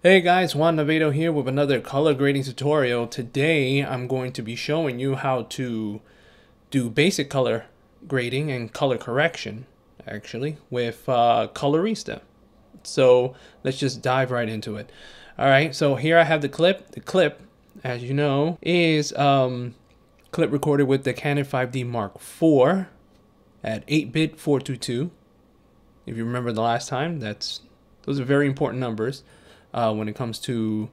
Hey guys, Juan Navedo here with another color grading tutorial. Today I'm going to be showing you how to do basic color grading and color correction actually with uh, Colorista. So let's just dive right into it. Alright, so here I have the clip. The clip, as you know, is um, clip recorded with the Canon 5D Mark IV at 8-bit 422. If you remember the last time, that's those are very important numbers uh, when it comes to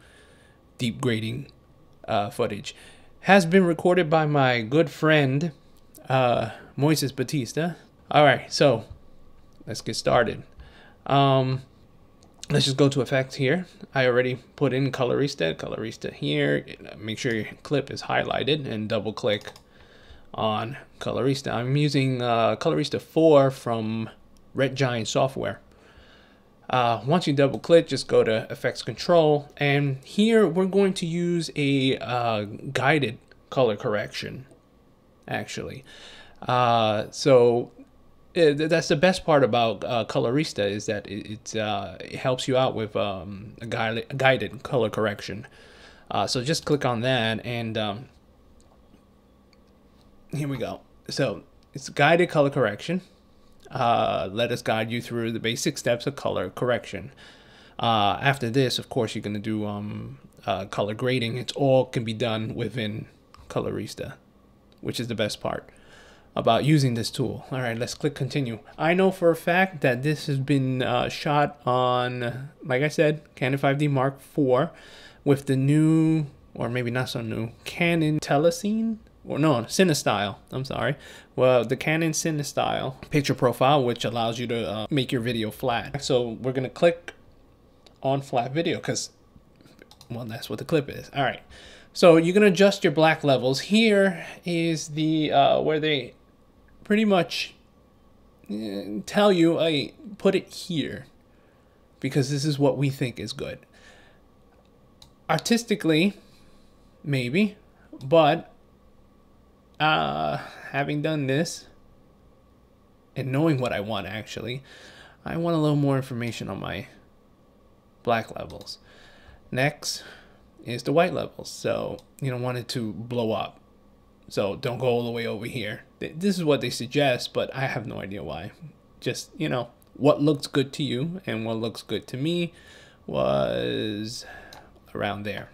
deep grading uh, footage. Has been recorded by my good friend uh, Moises Batista. All right, so let's get started. Um, let's just go to effects here. I already put in Colorista, Colorista here. Make sure your clip is highlighted and double click on Colorista. I'm using uh, Colorista 4 from Red Giant Software. Uh, once you double click, just go to effects control. And here we're going to use a uh, guided color correction, actually. Uh, so it, uh, that's the best part about uh, Colorista is that it, uh, it, helps you out with um, a, a guided color correction. So just click on that and um, here we go. So it's guided color correction uh, let us guide you through the basic steps of color correction. Uh, after this, of course, you're going to do um, uh, color grading. It's all can be done within Colorista, which is the best part about using this tool. All right, let's click continue. I know for a fact that this has been uh, shot on, like I said, Canon 5D Mark IV with the new, or maybe not so new, Canon Telecine or no, CineStyle. I'm sorry. Well, the Canon CineStyle picture profile, which allows you to uh, make your video flat. So we're gonna click on flat video because, well, that's what the clip is. All right. So you're gonna adjust your black levels. Here is the uh, where they pretty much uh, tell you, I put it here because this is what we think is good. Artistically, maybe, but uh, having done this and knowing what I want actually, I want a little more information on my black levels. Next is the white levels. So, you don't want it to blow up. So don't go all the way over here. This is what they suggest, but I have no idea why. Just, you know, what looks good to you and what looks good to me was around there.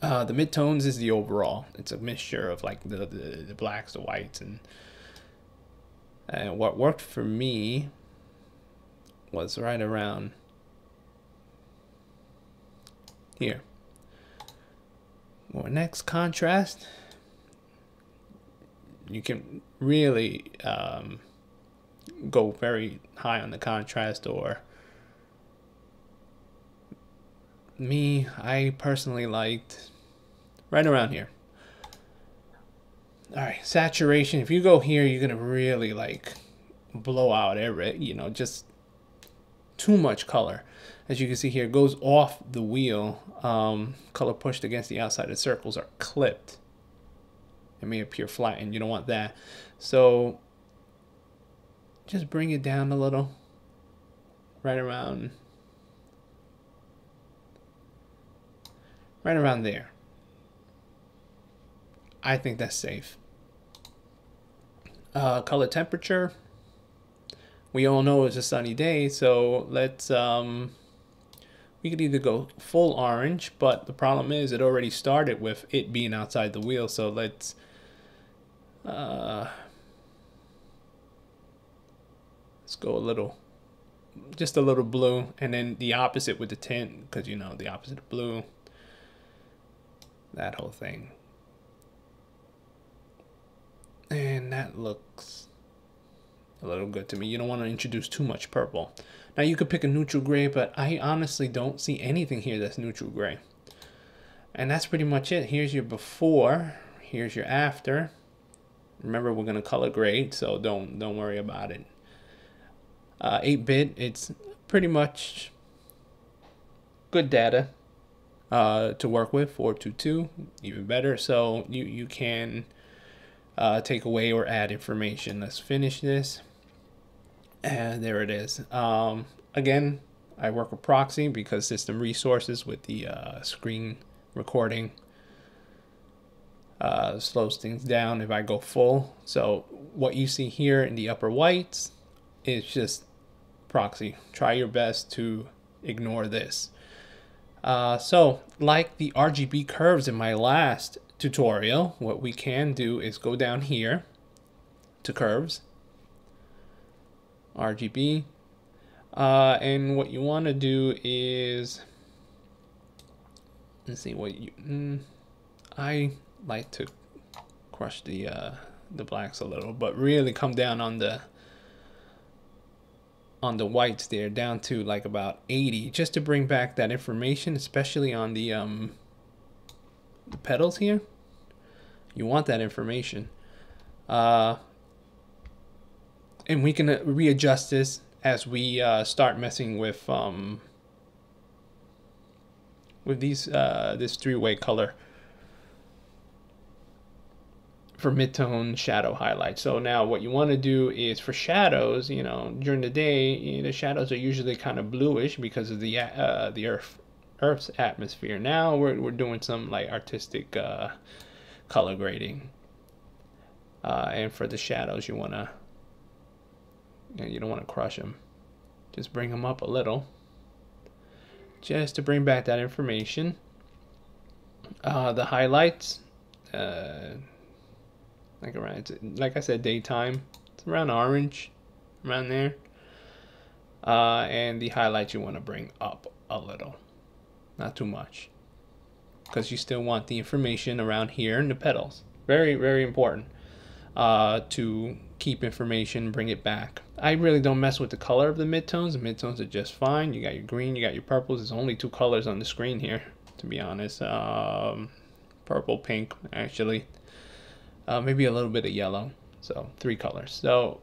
Uh, the midtones is the overall. It's a mixture of like the, the, the blacks, the whites, and and what worked for me was right around here. Well, next contrast, you can really um, go very high on the contrast or me, I personally liked right around here. All right, saturation. If you go here, you're gonna really like blow out every, you know, just too much color. As you can see here, goes off the wheel. Um, color pushed against the outside of circles are clipped. It may appear flat, and you don't want that. So just bring it down a little, right around right around there. I think that's safe. Uh, color temperature. We all know it's a sunny day, so let's, um, we could either go full orange, but the problem is it already started with it being outside the wheel, so let's, uh, let's go a little, just a little blue, and then the opposite with the tint, because you know, the opposite of blue that whole thing. And that looks a little good to me. You don't want to introduce too much purple. Now you could pick a neutral gray, but I honestly don't see anything here that's neutral gray. And that's pretty much it. Here's your before, here's your after. Remember, we're gonna color grade, so don't don't worry about it. 8-bit, uh, it's pretty much good data uh, to work with 422 even better so you you can uh, take away or add information let's finish this and there it is um, again I work with proxy because system resources with the uh, screen recording uh, slows things down if I go full. So what you see here in the upper whites is just proxy. Try your best to ignore this. Uh, so like the RGB curves in my last tutorial, what we can do is go down here to curves, RGB, uh, and what you want to do is, let's see what you, mm, I like to crush the uh, the blacks a little, but really come down on the on the whites there down to like about 80 just to bring back that information especially on the um the petals here. You want that information. Uh and we can uh, readjust this as we uh, start messing with um with these uh this three-way color for midtone shadow highlights. So now what you want to do is for shadows, you know, during the day, you know, the shadows are usually kind of bluish because of the uh, the earth Earth's atmosphere. Now we're we're doing some like artistic uh, color grading. Uh, and for the shadows, you wanna you, know, you don't want to crush them. Just bring them up a little, just to bring back that information. Uh, the highlights. Like around like I said daytime. It's around orange around there. Uh, and the highlights you want to bring up a little. Not too much. Because you still want the information around here in the petals. Very very important uh, to keep information bring it back. I really don't mess with the color of the midtones. The midtones are just fine. You got your green you got your purples. There's only two colors on the screen here to be honest. Um, purple pink actually uh, maybe a little bit of yellow. So three colors. So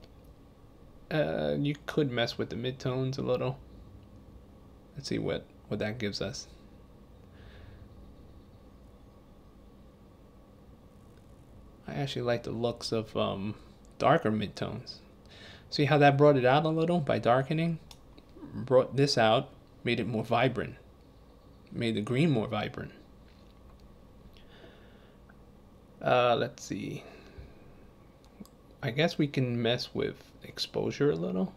uh, you could mess with the midtones a little. Let's see what, what that gives us. I actually like the looks of um, darker midtones. See how that brought it out a little by darkening? Brought this out, made it more vibrant. Made the green more vibrant. Uh, let's see. I guess we can mess with exposure a little.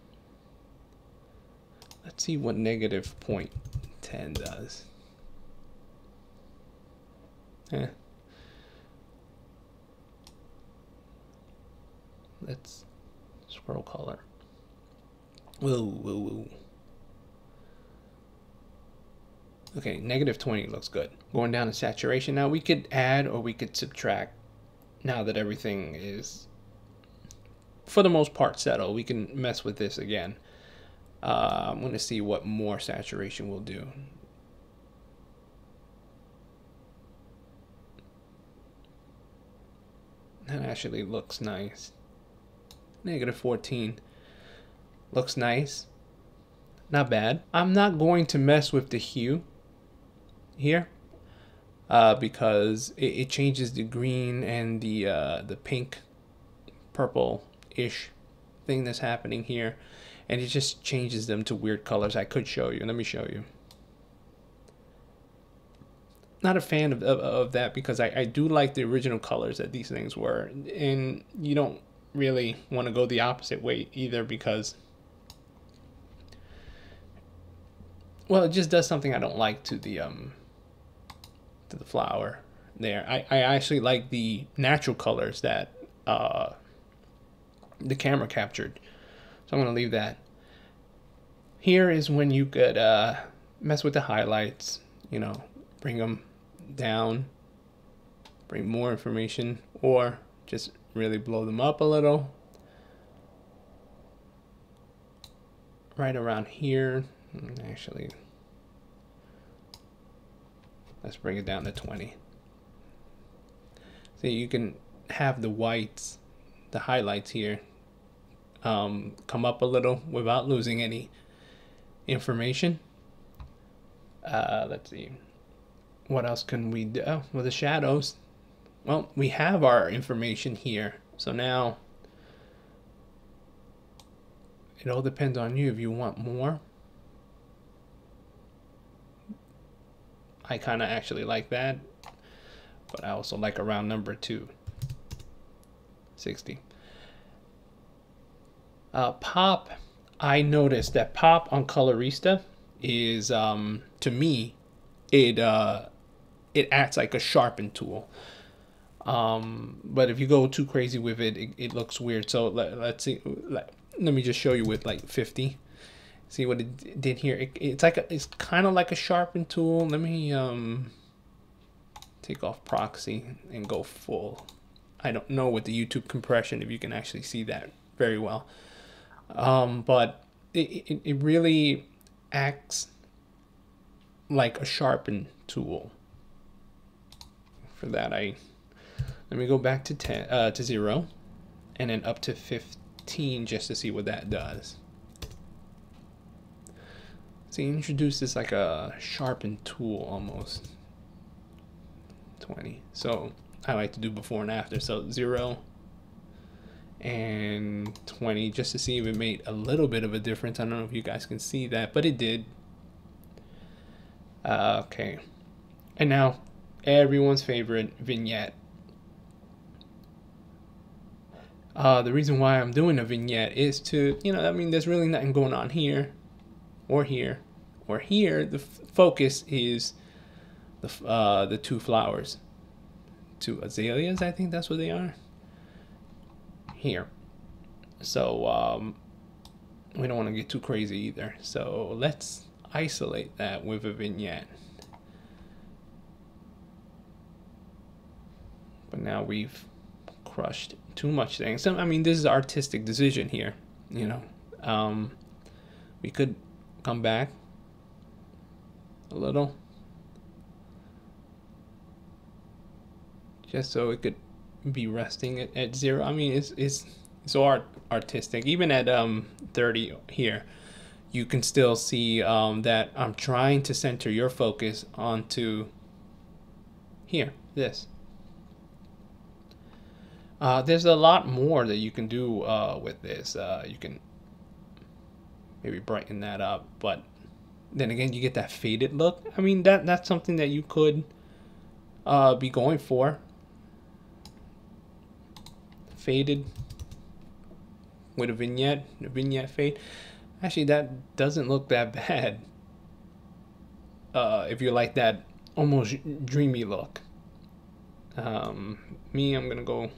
Let's see what negative 0.10 does. Eh. Let's scroll color. Whoa, whoa, whoa. Okay, negative 20 looks good. Going down to saturation. Now we could add or we could subtract now that everything is, for the most part, settled. We can mess with this again. Uh, I'm going to see what more saturation will do. That actually looks nice. Negative 14. Looks nice. Not bad. I'm not going to mess with the hue here uh, because it, it, changes the green and the uh, the pink purple ish thing that's happening here and it just changes them to weird colors. I could show you. Let me show you. Not a fan of, of, of that because I, I do like the original colors that these things were. And you don't really want to go the opposite way either because well it just does something I don't like to the um to the flower there. I, I actually like the natural colors that uh, the camera captured. So I'm going to leave that. Here is when you could uh, mess with the highlights, you know, bring them down, bring more information, or just really blow them up a little. Right around here, actually, Let's bring it down to 20. See, you can have the whites, the highlights here, um, come up a little without losing any information. Uh, let's see. What else can we do? Oh, well, the shadows. Well, we have our information here. So now it all depends on you if you want more I kind of actually like that, but I also like a round number too. 60. Uh, pop, I noticed that pop on Colorista is, um, to me, it uh, it acts like a sharpen tool. Um, but if you go too crazy with it, it, it looks weird. So let, let's see. Let, let me just show you with like 50. See what it did here. It, it's like a, it's kind of like a sharpen tool. Let me um take off proxy and go full. I don't know with the YouTube compression if you can actually see that very well. Um, but it, it, it really acts like a sharpen tool. For that, I let me go back to 10 uh, to zero, and then up to 15 just to see what that does. So you introduce this like a sharpen tool almost. 20. So I like to do before and after. So zero and 20 just to see if it made a little bit of a difference. I don't know if you guys can see that, but it did. Uh, okay. And now everyone's favorite vignette. Uh, the reason why I'm doing a vignette is to, you know, I mean, there's really nothing going on here or here or here. The focus is the, uh, the two flowers. Two azaleas, I think that's what they are. Here. So, um, we don't want to get too crazy either. So let's isolate that with a vignette. But now we've crushed too much things. So, I mean, this is artistic decision here, you know. Um, we could come back a little. Just so it could be resting at, at zero. I mean, it's, it's, it's art artistic. Even at um 30 here, you can still see um, that I'm trying to center your focus onto here, this. Uh, there's a lot more that you can do uh, with this. Uh, you can maybe brighten that up, but then again, you get that faded look. I mean, that that's something that you could uh, be going for. Faded with a vignette, a vignette fade. Actually, that doesn't look that bad. Uh, if you like that almost dreamy look. Um, me, I'm gonna go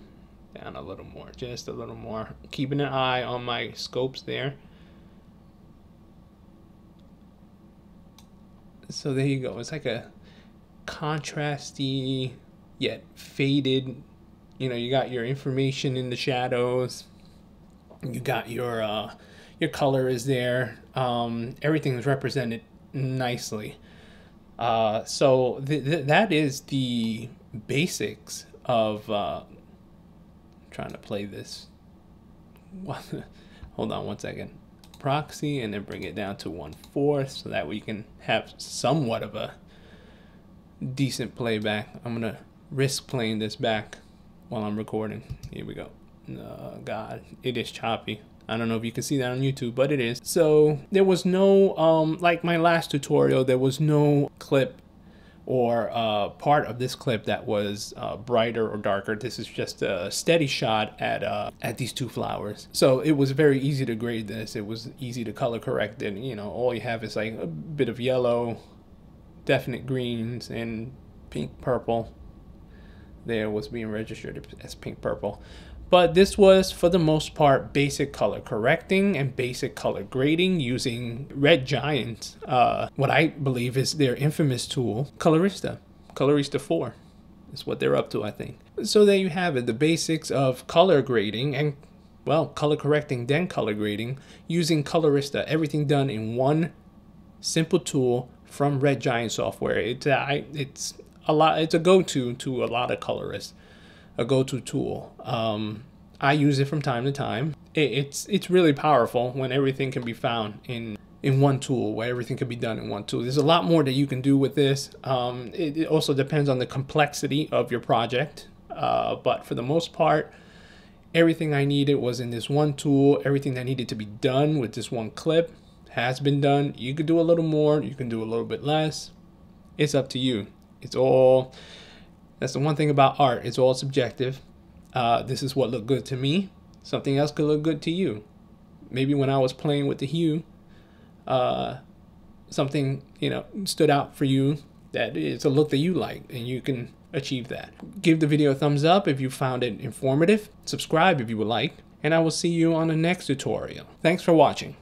down a little more, just a little more. Keeping an eye on my scopes there. So there you go. It's like a contrasty yet faded. You know, you got your information in the shadows. You got your uh, your color is there. Um, everything is represented nicely. Uh, so th th that is the basics of uh, trying to play this. Hold on one second. Proxy and then bring it down to one fourth so that we can have somewhat of a decent playback. I'm gonna risk playing this back while I'm recording. Here we go. Oh God, it is choppy. I don't know if you can see that on YouTube, but it is. So there was no, um, like my last tutorial, there was no clip or uh, part of this clip that was uh, brighter or darker. This is just a steady shot at uh, at these two flowers. So it was very easy to grade this. It was easy to color correct it. You know, all you have is like a bit of yellow, definite greens, and pink purple. There was being registered as pink purple. But this was, for the most part, basic color correcting and basic color grading using Red Giant, uh, what I believe is their infamous tool, Colorista. Colorista 4 is what they're up to, I think. So there you have it, the basics of color grading and, well, color correcting, then color grading, using Colorista. Everything done in one simple tool from Red Giant software. It's, uh, it's a lot. It's a go-to to a lot of colorists a go-to tool. Um, I use it from time to time. It, it's it's really powerful when everything can be found in in one tool, where everything can be done in one tool. There's a lot more that you can do with this. Um, it, it, also depends on the complexity of your project, uh, but for the most part, everything I needed was in this one tool. Everything that needed to be done with this one clip has been done. You could do a little more, you can do a little bit less. it's up to you. It's all, that's the one thing about art. It's all subjective. Uh, this is what looked good to me. Something else could look good to you. Maybe when I was playing with the hue, uh, something, you know, stood out for you that it's a look that you like and you can achieve that. Give the video a thumbs up if you found it informative. Subscribe if you would like. And I will see you on the next tutorial. Thanks for watching.